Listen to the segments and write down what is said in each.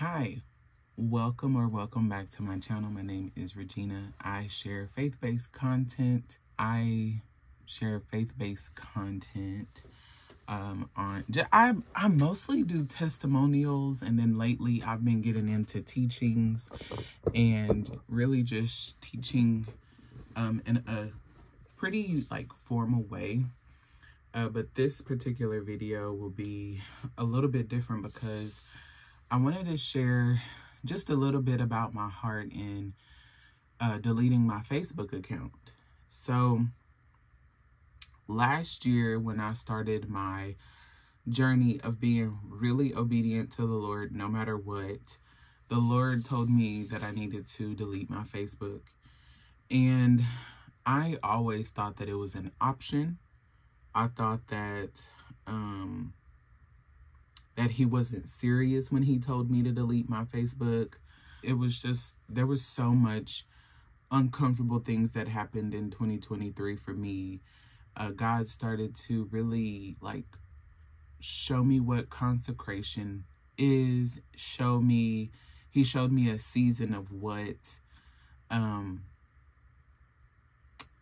Hi, welcome or welcome back to my channel. My name is Regina. I share faith-based content. I share faith-based content um, on, I, I mostly do testimonials and then lately I've been getting into teachings and really just teaching um, in a pretty like formal way. Uh, but this particular video will be a little bit different because I wanted to share just a little bit about my heart in uh, deleting my Facebook account. So last year when I started my journey of being really obedient to the Lord no matter what, the Lord told me that I needed to delete my Facebook. And I always thought that it was an option. I thought that um, that he wasn't serious when he told me to delete my Facebook. It was just, there was so much uncomfortable things that happened in 2023 for me. Uh, God started to really like show me what consecration is, show me, he showed me a season of what, um,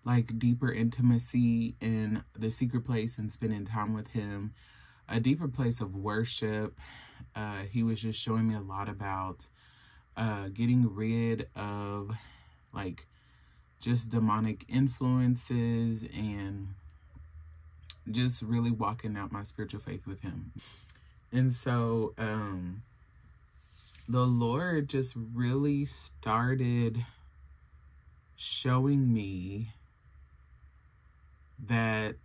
like deeper intimacy in the secret place and spending time with him a deeper place of worship. Uh, he was just showing me a lot about uh, getting rid of like just demonic influences and just really walking out my spiritual faith with him. And so um, the Lord just really started showing me that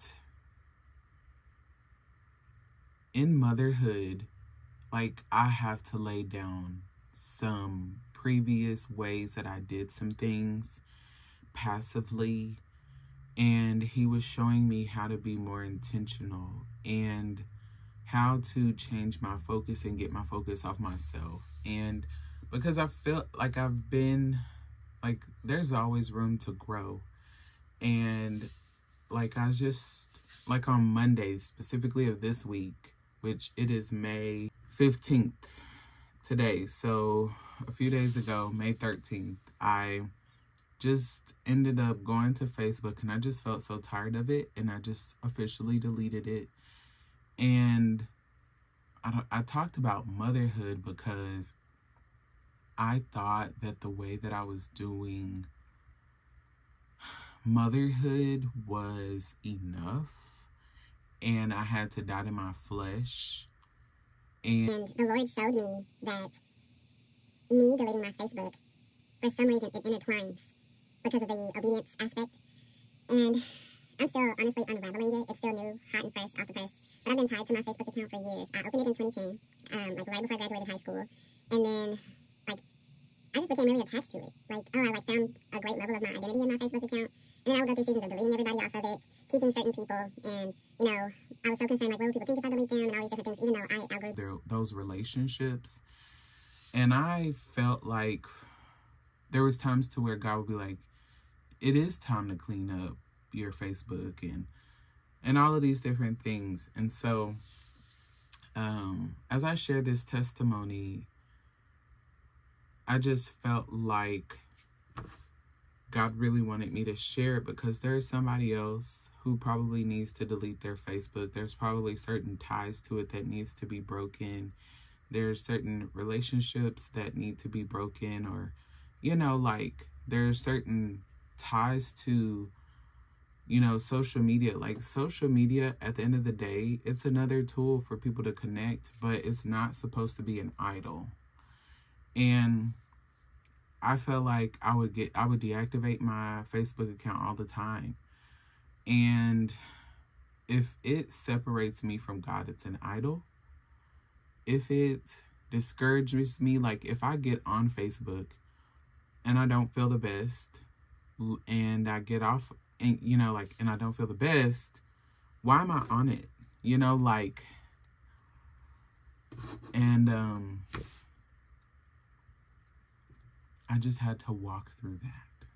in motherhood, like I have to lay down some previous ways that I did some things passively. And he was showing me how to be more intentional and how to change my focus and get my focus off myself. And because I feel like I've been, like, there's always room to grow. And like, I just, like on Monday, specifically of this week, which it is May 15th today. So a few days ago, May 13th, I just ended up going to Facebook and I just felt so tired of it and I just officially deleted it. And I, I talked about motherhood because I thought that the way that I was doing motherhood was enough and I had to die to my flesh. And, and the Lord showed me that me deleting my Facebook, for some reason, it intertwines because of the obedience aspect. And I'm still honestly unraveling it. It's still new, hot and fresh off the press. But I've been tied to my Facebook account for years. I opened it in 2010, um, like right before I graduated high school. And then, like, I just became really attached to it. Like, oh, I like found a great level of my identity in my Facebook account. And I would go through seasons of deleting everybody off of it, keeping certain people, and you know, I was so concerned like, what people think if I delete them, and all these different things. Even though I outgrew there, those relationships, and I felt like there was times to where God would be like, it is time to clean up your Facebook and and all of these different things. And so, um, as I share this testimony, I just felt like God really wanted me to share it because there's somebody else who probably needs to delete their Facebook. There's probably certain ties to it that needs to be broken. There's certain relationships that need to be broken or, you know, like there's certain ties to, you know, social media. Like social media, at the end of the day, it's another tool for people to connect, but it's not supposed to be an idol. And I felt like I would get I would deactivate my Facebook account all the time. And if it separates me from God, it's an idol. If it discourages me, like if I get on Facebook and I don't feel the best and I get off and you know like and I don't feel the best, why am I on it? You know like and um I just had to walk through that.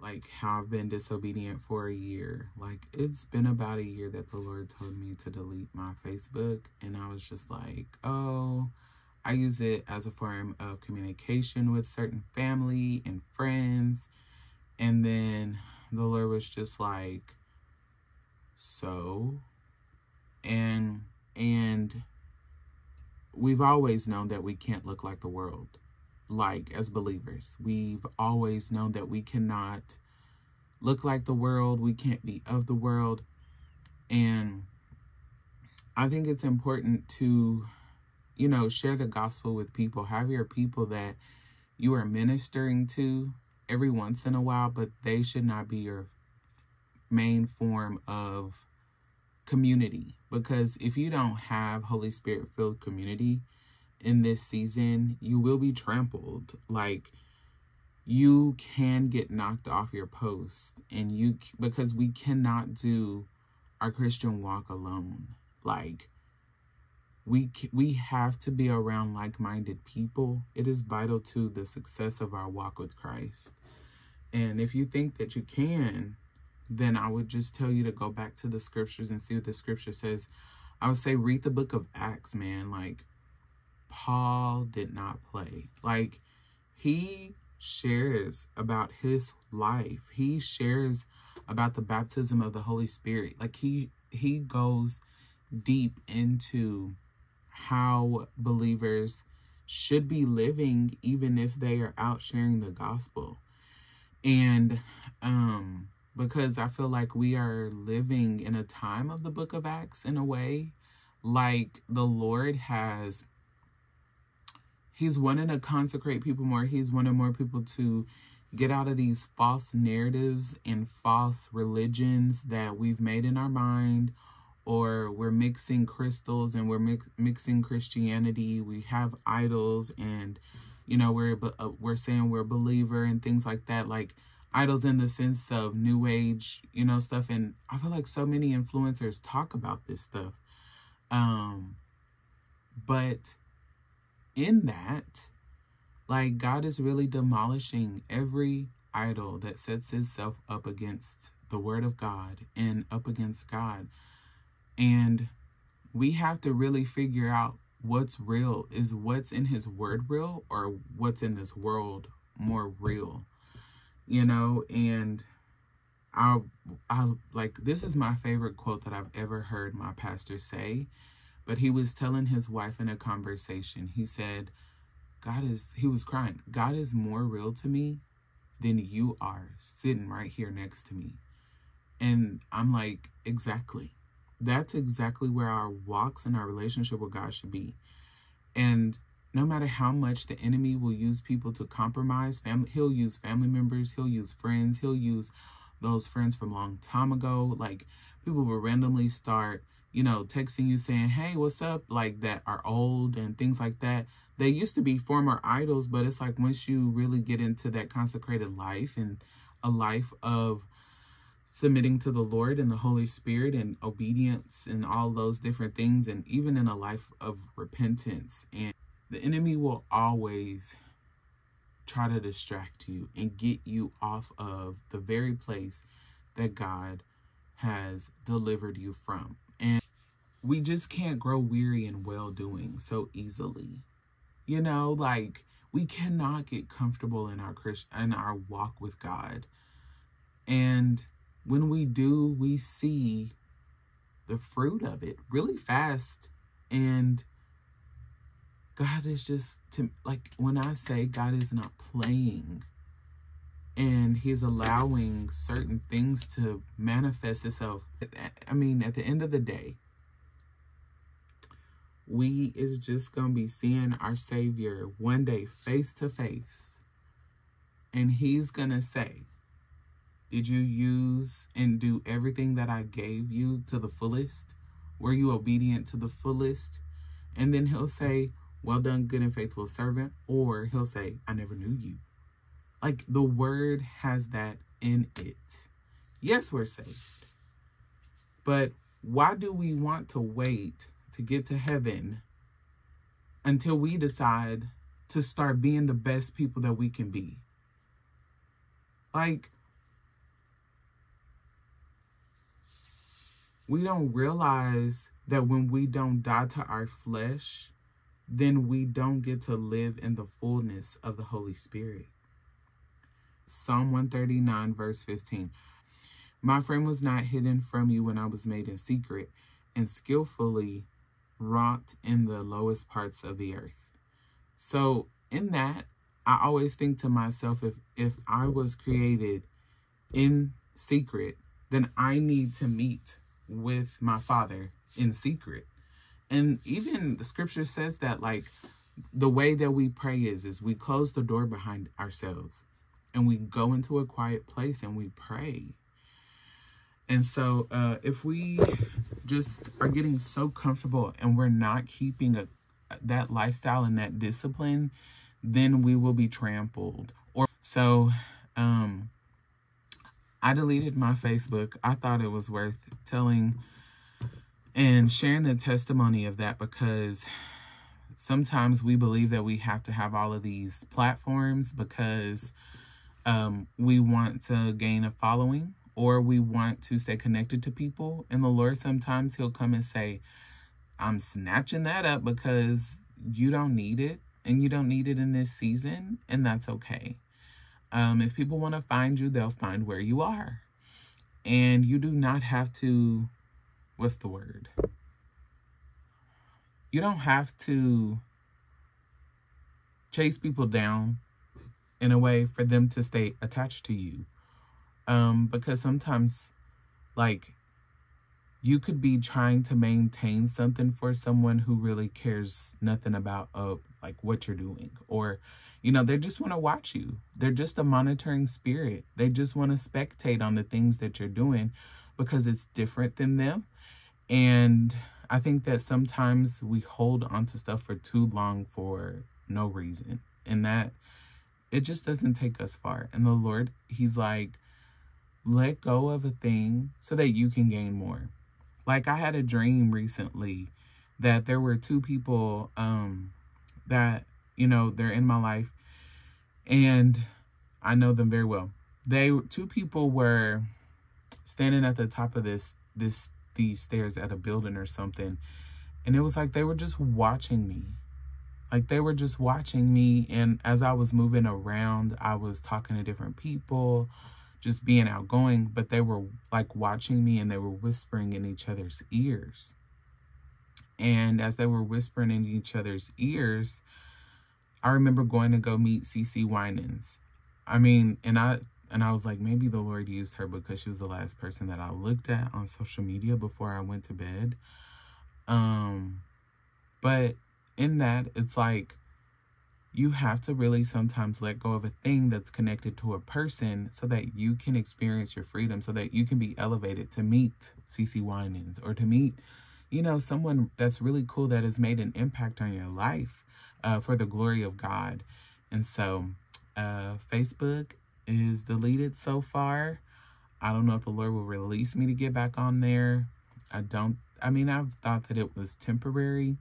Like how I've been disobedient for a year. Like it's been about a year that the Lord told me to delete my Facebook. And I was just like, oh, I use it as a form of communication with certain family and friends. And then the Lord was just like, so, and, and we've always known that we can't look like the world, like as believers. We've always known that we cannot look like the world, we can't be of the world. And I think it's important to, you know, share the gospel with people. Have your people that you are ministering to every once in a while, but they should not be your main form of community. Because if you don't have Holy Spirit filled community in this season, you will be trampled. Like, you can get knocked off your post and you because we cannot do our christian walk alone. Like we we have to be around like-minded people. It is vital to the success of our walk with christ. And if you think that you can then i would just tell you to go back to the scriptures and see what the scripture says. I would say read the book of acts man. Like paul did not play like he shares about his life. He shares about the baptism of the Holy Spirit. Like he he goes deep into how believers should be living even if they are out sharing the gospel. And um because I feel like we are living in a time of the book of Acts in a way like the Lord has He's wanting to consecrate people more. He's wanting more people to get out of these false narratives and false religions that we've made in our mind or we're mixing crystals and we're mix, mixing Christianity. We have idols and you know we're uh, we're saying we're a believer and things like that like idols in the sense of new age, you know, stuff and I feel like so many influencers talk about this stuff. Um but in that, like God is really demolishing every idol that sets itself up against the word of God and up against God. And we have to really figure out what's real. Is what's in his word real or what's in this world more real? You know, and I I like this is my favorite quote that I've ever heard my pastor say but he was telling his wife in a conversation, he said, God is, he was crying, God is more real to me than you are sitting right here next to me. And I'm like, exactly. That's exactly where our walks and our relationship with God should be. And no matter how much the enemy will use people to compromise family, he'll use family members, he'll use friends, he'll use those friends from long time ago. Like people will randomly start you know, texting you saying, hey, what's up? Like that are old and things like that. They used to be former idols, but it's like once you really get into that consecrated life and a life of submitting to the Lord and the Holy Spirit and obedience and all those different things, and even in a life of repentance. And the enemy will always try to distract you and get you off of the very place that God has delivered you from. We just can't grow weary in well doing so easily. You know, like we cannot get comfortable in our Christ in our walk with God. And when we do, we see the fruit of it really fast. And God is just to like when I say God is not playing and he's allowing certain things to manifest itself. I mean, at the end of the day, we is just going to be seeing our Savior one day face to face. And he's going to say, Did you use and do everything that I gave you to the fullest? Were you obedient to the fullest? And then he'll say, Well done, good and faithful servant. Or he'll say, I never knew you. Like the word has that in it. Yes, we're saved. But why do we want to wait to get to heaven until we decide to start being the best people that we can be? Like, we don't realize that when we don't die to our flesh, then we don't get to live in the fullness of the Holy Spirit. Psalm 139, verse 15. My frame was not hidden from you when I was made in secret and skillfully wrought in the lowest parts of the earth. So, in that, I always think to myself if if I was created in secret, then I need to meet with my father in secret. And even the scripture says that like the way that we pray is is we close the door behind ourselves and we go into a quiet place and we pray. And so uh if we just are getting so comfortable and we're not keeping a that lifestyle and that discipline, then we will be trampled. Or so um I deleted my Facebook. I thought it was worth telling and sharing the testimony of that because sometimes we believe that we have to have all of these platforms because um, we want to gain a following or we want to stay connected to people. And the Lord sometimes He'll come and say, I'm snatching that up because you don't need it and you don't need it in this season, and that's okay. Um, if people want to find you, they'll find where you are. And you do not have to, what's the word? You don't have to chase people down in a way for them to stay attached to you. Um, because sometimes, like, you could be trying to maintain something for someone who really cares nothing about uh, like what you're doing or you know, they just want to watch you. They're just a monitoring spirit. They just want to spectate on the things that you're doing because it's different than them. And I think that sometimes we hold onto stuff for too long for no reason. And that it just doesn't take us far. And the Lord, He's like, let go of a thing so that you can gain more. Like I had a dream recently that there were two people um that you know, they're in my life and I know them very well. They two people were standing at the top of this this these stairs at a building or something. And it was like they were just watching me. Like they were just watching me and as I was moving around, I was talking to different people, just being outgoing, but they were like watching me and they were whispering in each other's ears. And as they were whispering in each other's ears, I remember going to go meet CeCe Winans. I mean, and I and I was like, maybe the Lord used her because she was the last person that I looked at on social media before I went to bed. Um, but in that, it's like you have to really sometimes let go of a thing that's connected to a person so that you can experience your freedom, so that you can be elevated to meet CeCe Winans or to meet, you know, someone that's really cool that has made an impact on your life uh, for the glory of God. And so uh, Facebook is deleted so far. I don't know if the Lord will release me to get back on there. I don't, I mean, I've thought that it was temporary,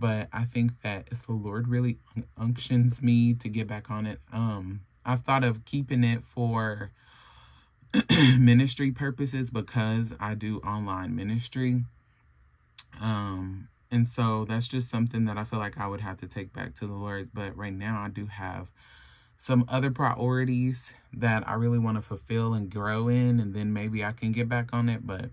but I think that if the Lord really unctions me to get back on it, um, I've thought of keeping it for ministry purposes because I do online ministry. Um, and so that's just something that I feel like I would have to take back to the Lord. But right now, I do have some other priorities that I really want to fulfill and grow in. And then maybe I can get back on it. But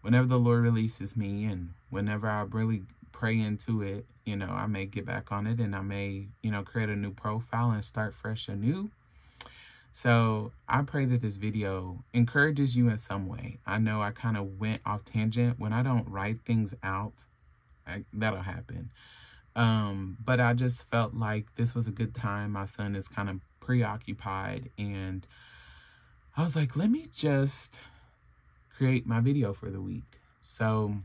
whenever the Lord releases me and whenever I really pray into it, you know, I may get back on it and I may, you know, create a new profile and start fresh anew. So I pray that this video encourages you in some way. I know I kind of went off tangent when I don't write things out I, that'll happen. Um, but I just felt like this was a good time. My son is kind of preoccupied and I was like, let me just create my video for the week. So,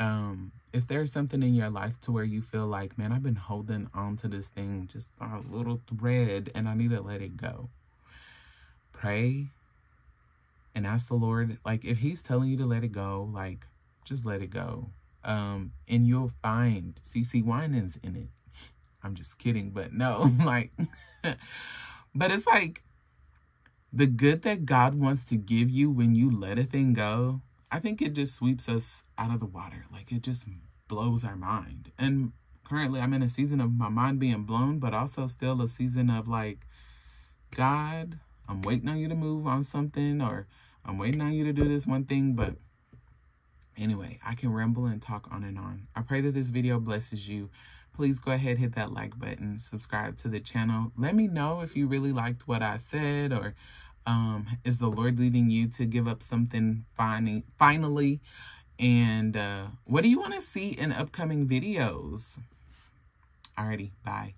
um, if there's something in your life to where you feel like, man, I've been holding on to this thing just a little thread and I need to let it go. Pray and ask the Lord, like, if He's telling you to let it go, like, just let it go um, and you'll find CeCe Winans in it. I'm just kidding, but no, like, but it's like the good that God wants to give you when you let a thing go. I think it just sweeps us out of the water. Like it just blows our mind. And currently I'm in a season of my mind being blown, but also still a season of like, God, I'm waiting on you to move on something or I'm waiting on you to do this one thing. But anyway, I can ramble and talk on and on. I pray that this video blesses you. Please go ahead, hit that like button, subscribe to the channel. Let me know if you really liked what I said or um, is the Lord leading you to give up something finally, finally and uh, what do you want to see in upcoming videos? Alrighty, bye.